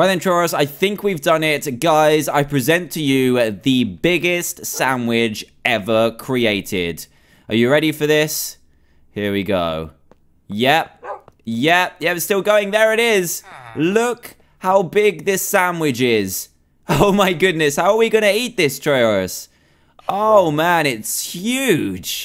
Right then, Trayaurus, I think we've done it. Guys, I present to you the biggest sandwich ever created. Are you ready for this? Here we go. Yep. Yep. Yep, it's still going. There it is. Look how big this sandwich is. Oh my goodness. How are we going to eat this, Trayaurus? Oh man, it's huge.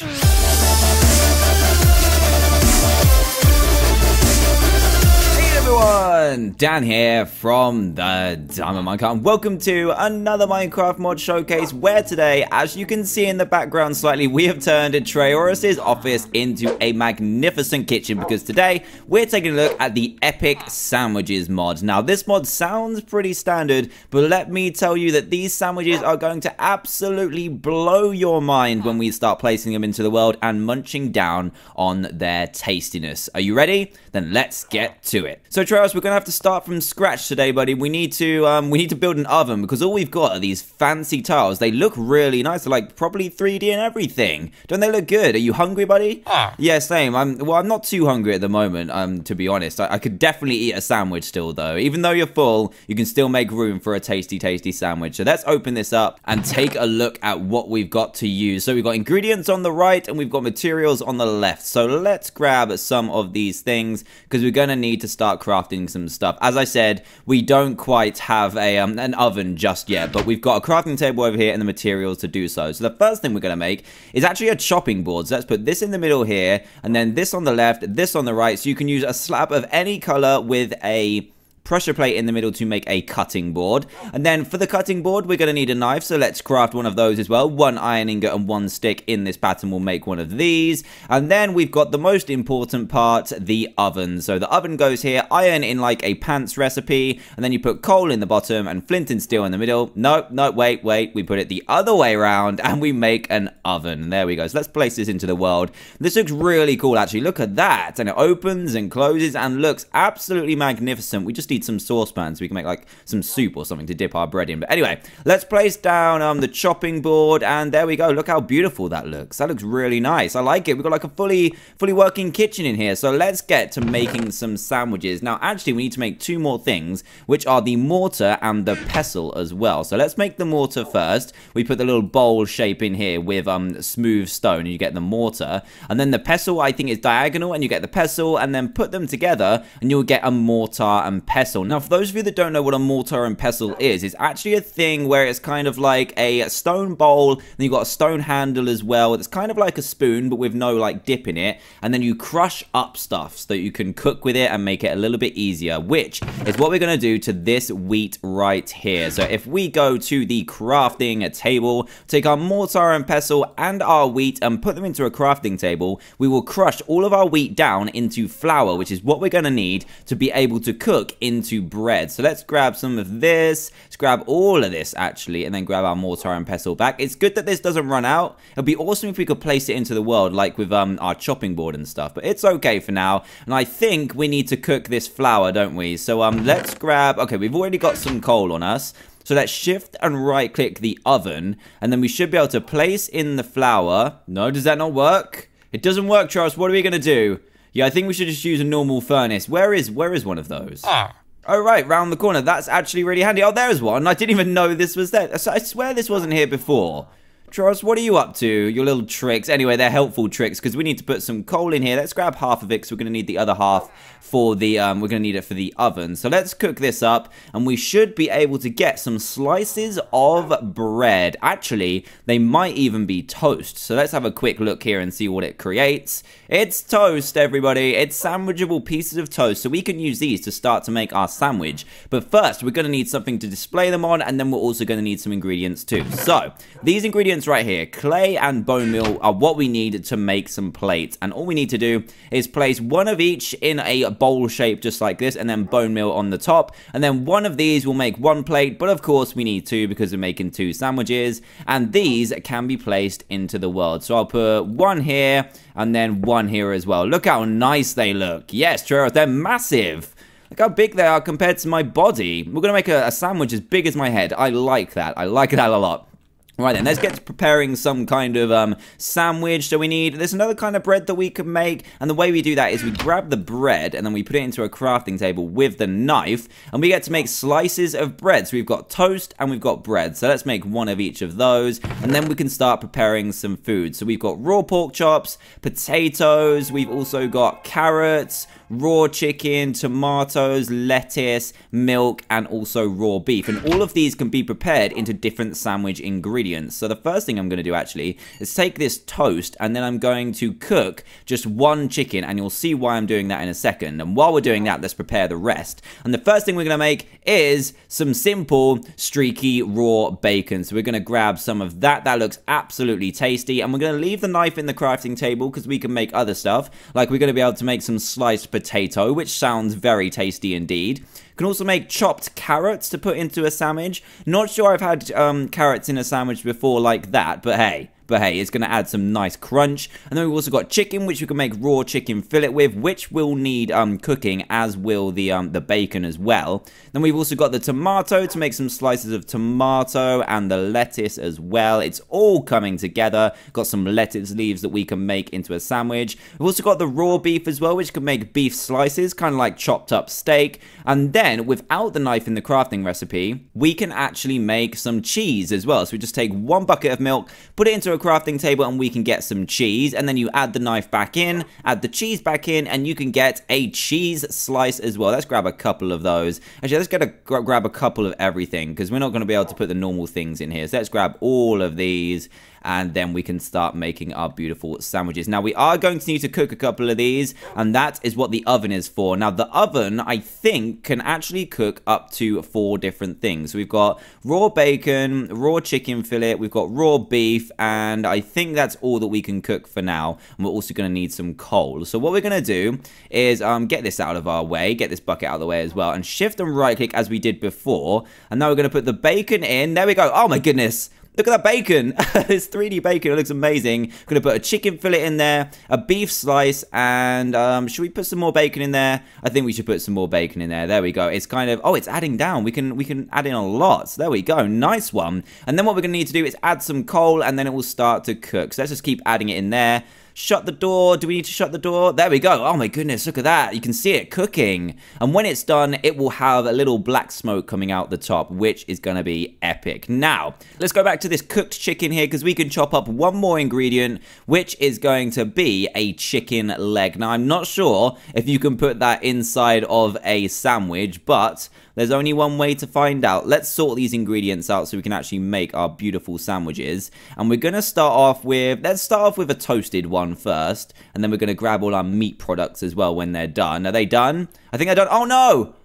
Hey everyone! Dan here from the Diamond Minecart. And welcome to another Minecraft mod showcase where today, as you can see in the background slightly, we have turned Trayaurus' office into a magnificent kitchen because today we're taking a look at the Epic Sandwiches mod. Now, this mod sounds pretty standard, but let me tell you that these sandwiches are going to absolutely blow your mind when we start placing them into the world and munching down on their tastiness. Are you ready? Then let's get to it. So Trayaurus, we're gonna have to start from scratch today, buddy. We need to um, we need to build an oven because all we've got are these fancy tiles. They look really nice. They're like probably 3D and everything. Don't they look good? Are you hungry, buddy? Ah. Yeah, same. I'm well. I'm not too hungry at the moment. Um, to be honest, I, I could definitely eat a sandwich still, though. Even though you're full, you can still make room for a tasty, tasty sandwich. So let's open this up and take a look at what we've got to use. So we've got ingredients on the right and we've got materials on the left. So let's grab some of these things because we're gonna need to start crafting some stuff. As I said, we don't quite have a um, an oven just yet, but we've got a crafting table over here and the materials to do so. So the first thing we're going to make is actually a chopping board. So let's put this in the middle here, and then this on the left, this on the right. So you can use a slab of any color with a pressure plate in the middle to make a cutting board. And then for the cutting board, we're going to need a knife, so let's craft one of those as well. One iron ingot and one stick in this pattern will make one of these. And then we've got the most important part, the oven. So the oven goes here, iron in like a pants recipe, and then you put coal in the bottom and flint and steel in the middle. No, no, wait, wait, we put it the other way around and we make an oven. There we go. So let's place this into the world. This looks really cool, actually. Look at that. And it opens and closes and looks absolutely magnificent. We just some saucepans so we can make like some soup or something to dip our bread in. But anyway, let's place down um, the chopping board and there we go. Look how beautiful that looks. That looks really nice. I like it. We've got like a fully, fully working kitchen in here. So let's get to making some sandwiches. Now, actually, we need to make two more things, which are the mortar and the pestle as well. So let's make the mortar first. We put the little bowl shape in here with um, smooth stone and you get the mortar. And then the pestle, I think is diagonal and you get the pestle and then put them together and you'll get a mortar and pestle pestle. Now, for those of you that don't know what a mortar and pestle is, it's actually a thing where it's kind of like a stone bowl, and you've got a stone handle as well. It's kind of like a spoon, but with no like dip in it. And then you crush up stuff so that you can cook with it and make it a little bit easier, which is what we're going to do to this wheat right here. So if we go to the crafting table, take our mortar and pestle and our wheat and put them into a crafting table, we will crush all of our wheat down into flour, which is what we're going to need to be able to cook in into bread. So let's grab some of this. Let's grab all of this, actually, and then grab our mortar and pestle back. It's good that this doesn't run out. It'd be awesome if we could place it into the world, like with um, our chopping board and stuff. But it's okay for now. And I think we need to cook this flour, don't we? So um, let's grab... Okay, we've already got some coal on us. So let's shift and right click the oven and then we should be able to place in the flour. No, does that not work? It doesn't work, Charles. What are we going to do? Yeah, I think we should just use a normal furnace. Where is where is one of those? Ah. Oh, right, round the corner. That's actually really handy. Oh, there's one. I didn't even know this was there. I swear this wasn't here before. Charles, what are you up to? Your little tricks. Anyway, they're helpful tricks because we need to put some coal in here. Let's grab half of it because we're going to need the other half for the, um, we're going to need it for the oven. So let's cook this up and we should be able to get some slices of bread. Actually, they might even be toast. So let's have a quick look here and see what it creates. It's toast, everybody. It's sandwichable pieces of toast. So we can use these to start to make our sandwich. But first, we're going to need something to display them on and then we're also going to need some ingredients too. So these ingredients right here, clay and bone meal are what we need to make some plates. And all we need to do is place one of each in a bowl shape just like this and then bone meal on the top. And then one of these will make one plate, but of course we need two because we're making two sandwiches. And these can be placed into the world. So I'll put one here and then one here as well. Look how nice they look. Yes, Trevor, they're massive. Look how big they are compared to my body. We're going to make a, a, sandwich as big as my head. I like that. I like that a lot. Right then, let's get to preparing some kind of um, sandwich. So we need, there's another kind of bread that we can make. And the way we do that is we grab the bread and then we put it into a crafting table with the knife. And we get to make slices of bread. So we've got toast and we've got bread. So let's make one of each of those. And then we can start preparing some food. So we've got raw pork chops, potatoes. We've also got carrots, raw chicken, tomatoes, lettuce, milk, and also raw beef. And all of these can be prepared into different sandwich ingredients. So the first thing I'm going to do actually is take this toast and then I'm going to cook just one chicken and you'll see why I'm doing that in a second. And while we're doing that, let's prepare the rest. And the first thing we're going to make is some simple streaky raw bacon. So we're going to grab some of that. That looks absolutely tasty. And we're going to leave the knife in the crafting table because we can make other stuff. Like we're going to be able to make some sliced potato, which sounds very tasty indeed. You can also make chopped carrots to put into a sandwich. Not sure I've had um, carrots in a sandwich before like that, but hey, but hey, it's going to add some nice crunch. And then we've also got chicken, which we can make raw chicken fillet with, which will need um, cooking, as will the um, the bacon as well. Then we've also got the tomato to make some slices of tomato and the lettuce as well. It's all coming together. Got some lettuce leaves that we can make into a sandwich. We've also got the raw beef as well, which can make beef slices, kind of like chopped up steak. And then, without the knife in the crafting recipe, we can actually make some cheese as well. So we just take one bucket of milk, put it into a crafting table and we can get some cheese and then you add the knife back in, add the cheese back in and you can get a cheese slice as well. Let's grab a couple of those. Actually, let's get a grab a couple of everything because we're not going to be able to put the normal things in here. So let's grab all of these and then we can start making our beautiful sandwiches. Now, we are going to need to cook a couple of these, and that is what the oven is for. Now, the oven, I think, can actually cook up to four different things. We've got raw bacon, raw chicken fillet, we've got raw beef, and I think that's all that we can cook for now. And we're also going to need some coal. So what we're going to do is um, get this out of our way, get this bucket out of the way as well, and shift and right click as we did before. And now we're going to put the bacon in. There we go. Oh my goodness. Look at that bacon. it's 3D bacon. It looks amazing. I'm Gonna put a chicken fillet in there, a beef slice, and um, should we put some more bacon in there? I think we should put some more bacon in there. There we go. It's kind of oh, it's adding down. We can we can add in a lot. So there we go. Nice one. And then what we're gonna need to do is add some coal, and then it will start to cook. So let's just keep adding it in there. Shut the door. Do we need to shut the door? There we go. Oh my goodness, look at that. You can see it cooking. And when it's done, it will have a little black smoke coming out the top, which is going to be epic. Now, let's go back to this cooked chicken here because we can chop up one more ingredient, which is going to be a chicken leg. Now, I'm not sure if you can put that inside of a sandwich, but there's only one way to find out. Let's sort these ingredients out so we can actually make our beautiful sandwiches. And we're going to start off with, let's start off with a toasted one first. And then we're going to grab all our meat products as well when they're done. Are they done? I think they're done. Oh no!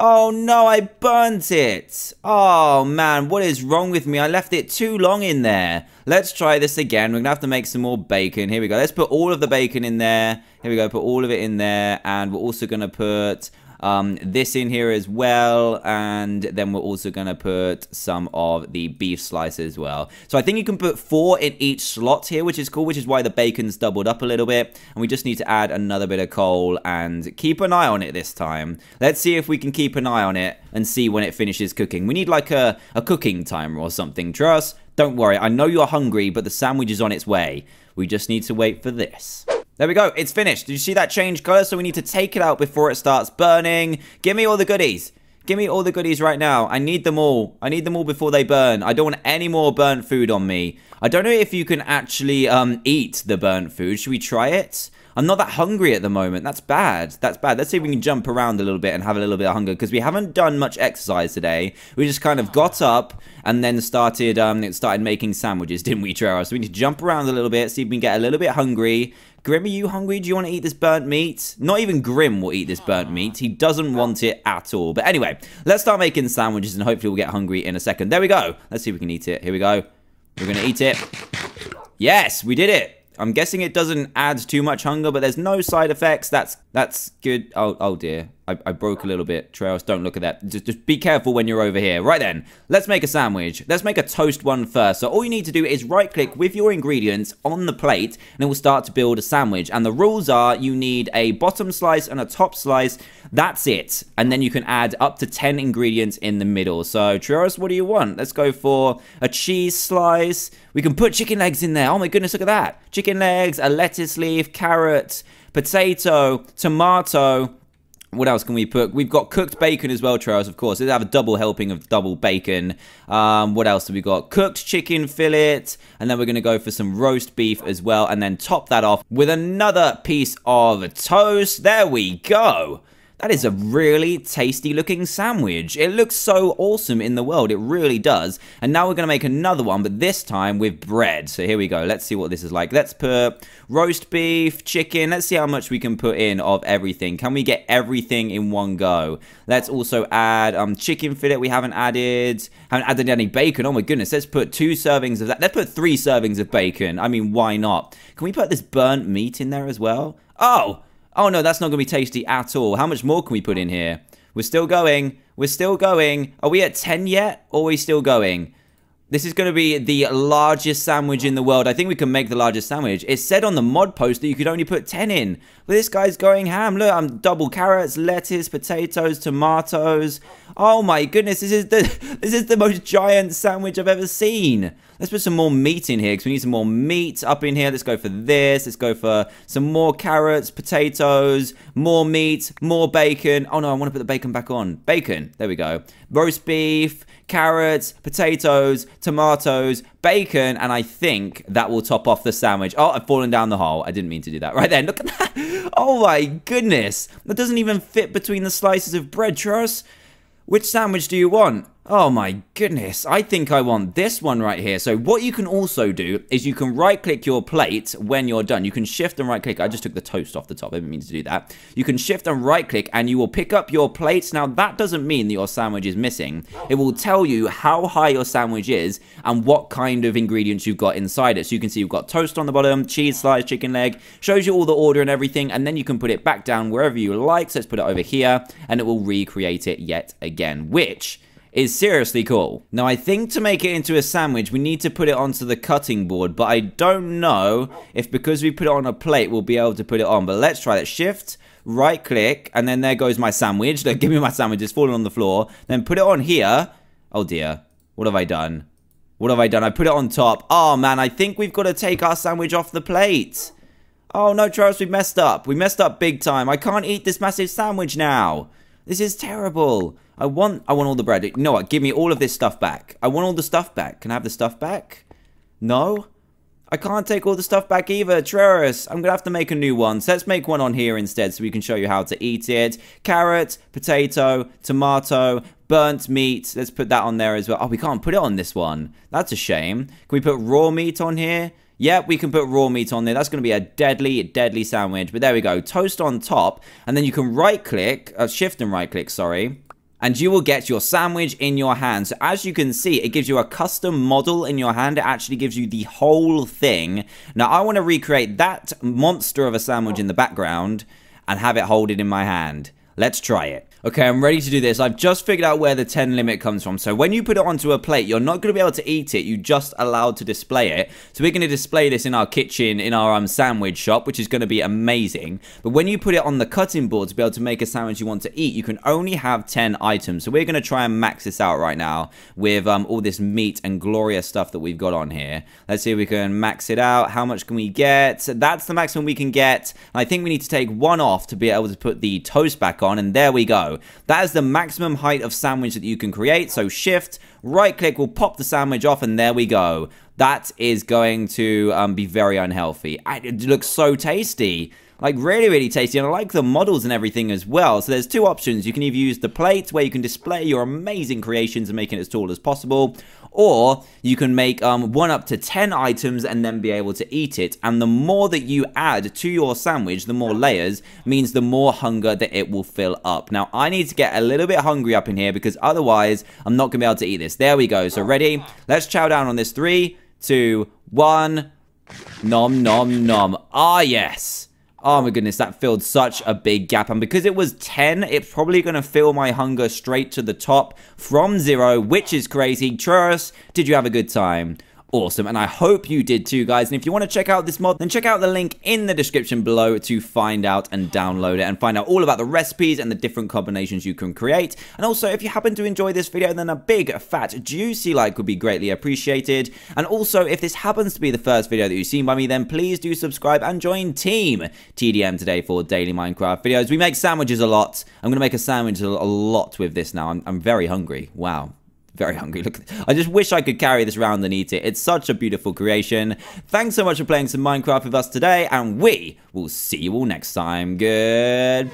Oh no, I burnt it. Oh man, what is wrong with me? I left it too long in there. Let's try this again. We're gonna have to make some more bacon. Here we go. Let's put all of the bacon in there. Here we go, put all of it in there. And we're also gonna put um, this in here as well, and then we're also going to put some of the beef slice as well. So I think you can put four in each slot here, which is cool, which is why the bacon's doubled up a little bit, and we just need to add another bit of coal and keep an eye on it this time. Let's see if we can keep an eye on it and see when it finishes cooking. We need like a, a cooking timer or something. Trust, don't worry, I know you're hungry, but the sandwich is on its way. We just need to wait for this. There we go. It's finished. Did you see that change color? So we need to take it out before it starts burning. Give me all the goodies. Give me all the goodies right now. I need them all. I need them all before they burn. I don't want any more burnt food on me. I don't know if you can actually um, eat the burnt food. Should we try it? I'm not that hungry at the moment. That's bad. That's bad. Let's see if we can jump around a little bit and have a little bit of hunger because we haven't done much exercise today. We just kind of got up and then started um started making sandwiches, didn't we, Trevor? So we need to jump around a little bit, see if we can get a little bit hungry. Grim, are you hungry? Do you want to eat this burnt meat? Not even Grim will eat this burnt meat. He doesn't want it at all. But anyway, let's start making sandwiches and hopefully we'll get hungry in a second. There we go. Let's see if we can eat it. Here we go. We're going to eat it. Yes, we did it. I'm guessing it doesn't add too much hunger, but there's no side effects. That's that's good. Oh, oh dear. I, I broke a little bit. Trails, don't look at that. Just, just be careful when you're over here. Right then, let's make a sandwich. Let's make a toast one first. So all you need to do is right click with your ingredients on the plate and it will start to build a sandwich. And the rules are you need a bottom slice and a top slice. That's it. And then you can add up to 10 ingredients in the middle. So Trayaurus, what do you want? Let's go for a cheese slice. We can put chicken legs in there. Oh my goodness, look at that. Chicken legs, a lettuce leaf, carrot, potato, tomato, what else can we put? We've got cooked bacon as well, Trails, of course. They have a double helping of double bacon. Um, what else have we got? Cooked chicken fillet. And then we're going to go for some roast beef as well. And then top that off with another piece of toast. There we go. That is a really tasty looking sandwich. It looks so awesome in the world. It really does. And now we're going to make another one, but this time with bread. So here we go. Let's see what this is like. Let's put roast beef, chicken. Let's see how much we can put in of everything. Can we get everything in one go? Let's also add um, chicken fillet. We haven't added, haven't added any bacon. Oh my goodness. Let's put two servings of that. Let's put three servings of bacon. I mean, why not? Can we put this burnt meat in there as well? Oh, Oh no, that's not going to be tasty at all. How much more can we put in here? We're still going. We're still going. Are we at 10 yet? Or are we still going? This is going to be the largest sandwich in the world. I think we can make the largest sandwich. It said on the mod post that you could only put 10 in. But this guy's going ham. Look, I'm double carrots, lettuce, potatoes, tomatoes. Oh my goodness, this is the this is the most giant sandwich I've ever seen. Let's put some more meat in here because we need some more meat up in here. Let's go for this. Let's go for some more carrots, potatoes, more meat, more bacon. Oh no, I want to put the bacon back on. Bacon. There we go. Roast beef, carrots, potatoes, tomatoes, bacon, and I think that will top off the sandwich. Oh, I've fallen down the hole. I didn't mean to do that. Right then, look at that. Oh my goodness. That doesn't even fit between the slices of bread, Trust. Which sandwich do you want? Oh my goodness, I think I want this one right here. So what you can also do is you can right click your plate when you're done. You can shift and right click. I just took the toast off the top. I didn't mean to do that. You can shift and right click and you will pick up your plates. Now that doesn't mean that your sandwich is missing. It will tell you how high your sandwich is and what kind of ingredients you've got inside it. So you can see you've got toast on the bottom, cheese slice, chicken leg, shows you all the order and everything. And then you can put it back down wherever you like. So let's put it over here and it will recreate it yet again, which is seriously cool. Now, I think to make it into a sandwich, we need to put it onto the cutting board, but I don't know if because we put it on a plate, we'll be able to put it on. But let's try that. Shift, right click, and then there goes my sandwich. Like, give me my sandwich. It's falling on the floor. Then put it on here. Oh, dear. What have I done? What have I done? I put it on top. Oh, man, I think we've got to take our sandwich off the plate. Oh, no, Charles, we messed up. We messed up big time. I can't eat this massive sandwich now. This is terrible. I want I want all the bread. You know what? Give me all of this stuff back. I want all the stuff back. Can I have the stuff back? No? I can't take all the stuff back either. Trayaurus, I'm going to have to make a new one. So let's make one on here instead so we can show you how to eat it. Carrot, potato, tomato, burnt meat. Let's put that on there as well. Oh, we can't put it on this one. That's a shame. Can we put raw meat on here? Yep, we can put raw meat on there. That's going to be a deadly, deadly sandwich. But there we go. Toast on top. And then you can right click, uh, shift and right click, sorry and you will get your sandwich in your hand. So as you can see, it gives you a custom model in your hand. It actually gives you the whole thing. Now, I want to recreate that monster of a sandwich in the background and have it hold it in my hand. Let's try it. Okay, I'm ready to do this. I've just figured out where the 10 limit comes from. So when you put it onto a plate, you're not going to be able to eat it. You're just allowed to display it. So we're going to display this in our kitchen, in our um, sandwich shop, which is going to be amazing. But when you put it on the cutting board to be able to make a sandwich you want to eat, you can only have 10 items. So we're going to try and max this out right now with um, all this meat and glorious stuff that we've got on here. Let's see if we can max it out. How much can we get? That's the maximum we can get. I think we need to take one off to be able to put the toast back on. And there we go. That is the maximum height of sandwich that you can create. So shift, right click will pop the sandwich off and there we go. That is going to um, be very unhealthy. It looks so tasty like really really tasty and I like the models and everything as well so there's two options you can either use the plate where you can display your amazing creations and make it as tall as possible or you can make um, one up to 10 items and then be able to eat it. And the more that you add to your sandwich, the more layers, means the more hunger that it will fill up. Now, I need to get a little bit hungry up in here because otherwise I'm not going to be able to eat this. There we go. So ready? Let's chow down on this. Three, two, one. Nom, nom, nom. Ah, yes. Oh my goodness, that filled such a big gap. And because it was 10, it's probably going to fill my hunger straight to the top from zero, which is crazy. Trayaurus, did you have a good time? Awesome. And I hope you did too, guys. And if you want to check out this mod, then check out the link in the description below to find out and download it and find out all about the recipes and the different combinations you can create. And also, if you happen to enjoy this video, then a big, fat, juicy like would be greatly appreciated. And also, if this happens to be the first video that you've seen by me, then please do subscribe and join Team TDM today for daily Minecraft videos. We make sandwiches a lot. I'm going to make a sandwich a lot with this now. I'm, I'm very hungry. Wow very hungry. Look, I just wish I could carry this around and eat it. It's such a beautiful creation. Thanks so much for playing some Minecraft with us today, and we will see you all next time. Goodbye.